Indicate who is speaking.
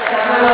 Speaker 1: Amen.